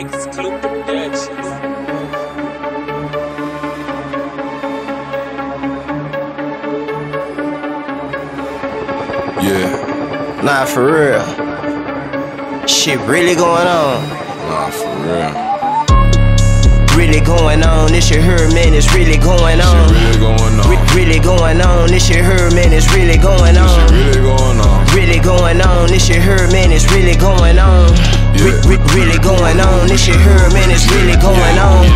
Xclu Productions. Yeah, Nah, for real. Shit really going on. nah, for real. Really going on. This shit here, man, it's really going on. Shit really going on. Re- really going on. This shit here, man, it's really going Shit on. really going on. Re- re- really going on. This shit here, man, it's really going on.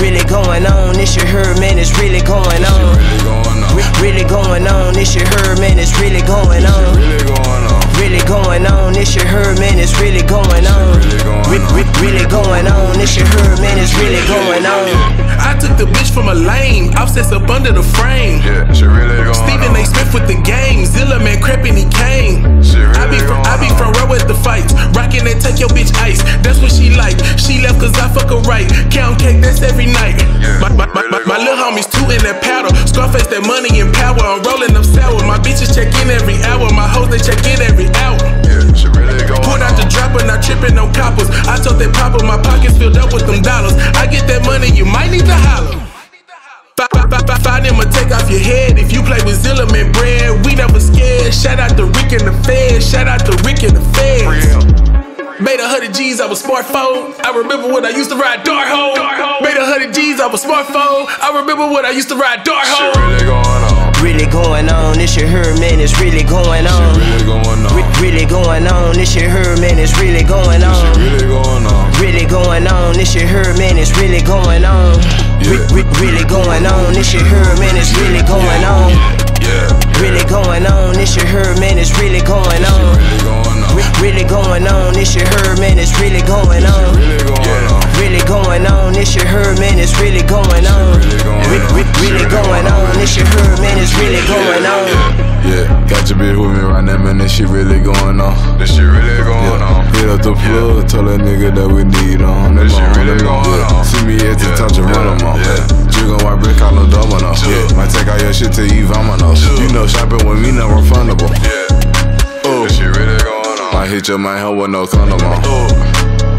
Really going on. This shit here, man, it's really going on. really going on. Re- really going on. This shit here, man, it's really going on. Really going on. Really going on, this shit her man, it's really going on. Re- re- really going on, this shit her man, it's really going on. I took the bitch from a lane, offsets up under the frame. Yeah, shit really going Stephen on. A. Smith with the game, Zillaman creeping, he came. Shit really I be from, I be from row at the fights, right. Count cake, that's every night. My, my, my, my, little homies two tootin' that powder. Scarface that money and power. I'm rolling up sour. My bitches check in every hour. My hoes they check in every hour. On. out the dropper, not tripping no coppers. I told that popper my pockets filled up with them dollars. I get that money, you might need to holler. Five them will take off your head if you play with Zillaman G's, I was smartphone. I remember when I used to ride dart hole. Made a hundred G's, I was smartphone. I remember when I used to ride dart Shit hole. really going on. Really going on, this shit her man, it's really going on. Really going on. Re- really going on, this shit her man, it's really going Shit on. really going on. Really going on, this shit her man, it's really going on. Re- Yeah. re- really going on, this shit her man, it's really going on. Yeah, Really going on, this shit her really going on, this shit her man, it's really going on. Really going on. Really going on, this shit her man, it's really going on. Really going on. re- really going on, this shit her man, it's really going on. Yeah, got your bitch with me right now, man. This shit really going on. This shit really going on. Hit up the plug, tell that nigga that we need on. This shit really going on. See me at the top, just run them on. Jiggle white brick, call them domino. Yeah, might take all your shit to Eve, I'm You know, shopping with me not refundable. Yeah, oh, this shit really going on. Might hit your man hell with no condom on.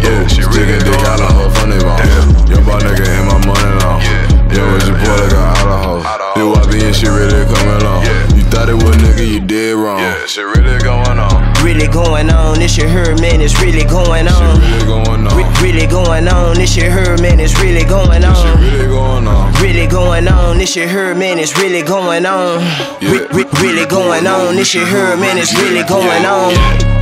Yeah, she really dick out of her funny bone. Yeah, your ball nigga in my money now. Yeah, yeah, what you pull like a out of hoe. You YB and shit really coming on. You thought it was nigga, you did wrong. Yeah, shit really going on. Really going on, this shit her man, it's really going on. Really going on. Re- really going on, this shit her man, it's really going Shit on. really going on. Really going on, this shit her man, it's really going on. Re- re- really going on, this shit her man, it's really going on.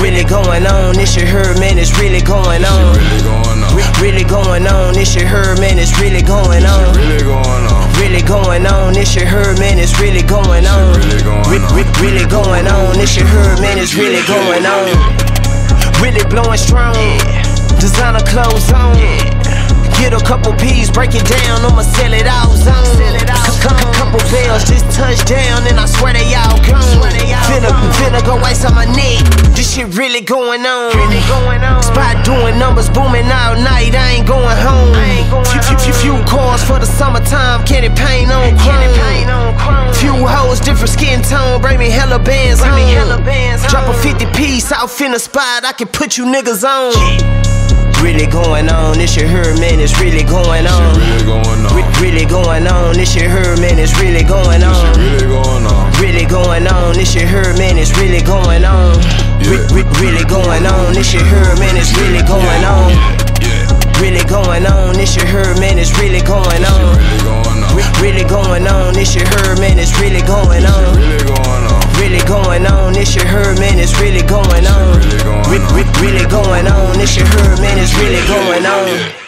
Really going on, this shit her man, it's really going on. really going on. Re- really going on, this shit her man, it's really going on. Really going on. Really going on, this shit her man, it's really going on. Really going on. re- really going on, this shit her man, it's really going on. Really blowing strong. Designer clothes on. Get a couple P's, break it down, I'ma sell it all zone. Couple, couple bells, just touch down, and I swear they all gone. Finna, finna go ice on my neck. This shit really going on. Spot doing numbers, booming all night. I ain't going home. Few, few, few, cars for the summertime, candy paint on chrome. Few hoes, different skin tone, bring me hella bands home. Drop a 50 piece off in the spot, I can put you niggas on. Really going on, this shit her man, it's really going on. Really going on. Re- really going on, this shit her man, it's really going on. Really going on. Really going on, this shit her man, it's really going on. Re- re- really going on, this shit her man, it's really going on. Yeah, Really going on, this shit her man, it's really going on. really going on. Re- really going on, this shit her man, it's really going on. Yeah.